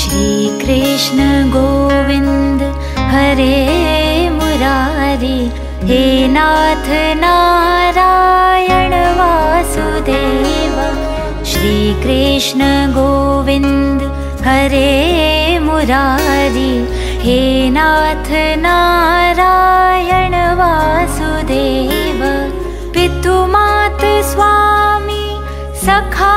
श्रीकृष्ण गोविन्द हरे मुरारी हे नाथ नारायण वासुदेव। श्रीकृष्ण गोविन्द हरे मुरारी हे नाथ नारायण वासुदेव। पितुमात स्वामी सखा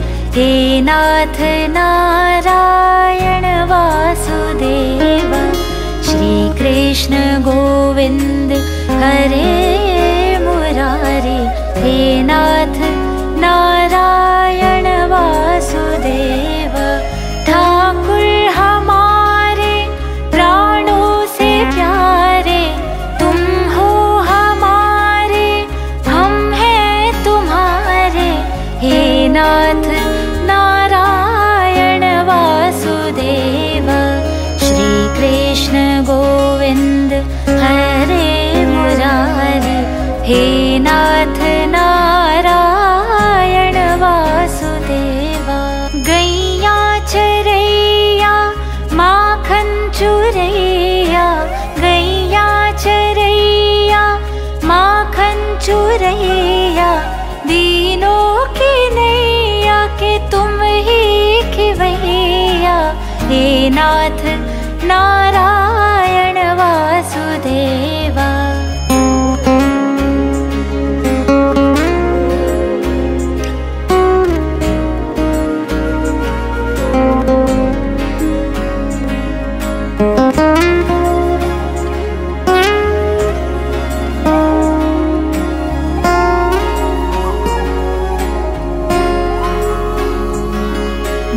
हे नाथ नारायण वासुदेव श्रीकृष्ण गोविन्द हरे मुरारी हे नाथ नारायण वासुदेव ठाकुर हमारे प्राणों से प्यारे तुम हो हमारे हम हैं तुम्हारे हे नाथ श्रीकृष्ण गोविन्द हरे मुरारी। हे नाथ नारायण वासुदेव। गैया चरैया माखन चुरैया। गैया चरैया माखन चुरैया। दीनों नैया के तुम ही खिवैया। हे नाथ नारायण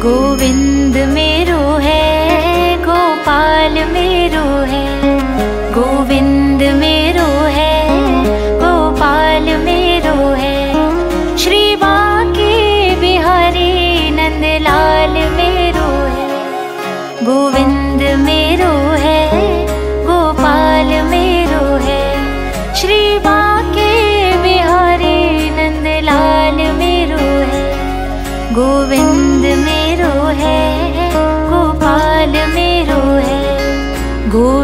गोविंद मेरो है, गोपाल मेरो है, गोविंद मेरो है, गोपाल मेरो है। श्री बाके बिहारी, नंदलाल मेरो है, गोविंद मेरो है, गोपाल मेरो है। श्री बाके बिहारी, नंदलाल मेरो है, गोविंद मेरो है गोपाल मेरो है गोविंद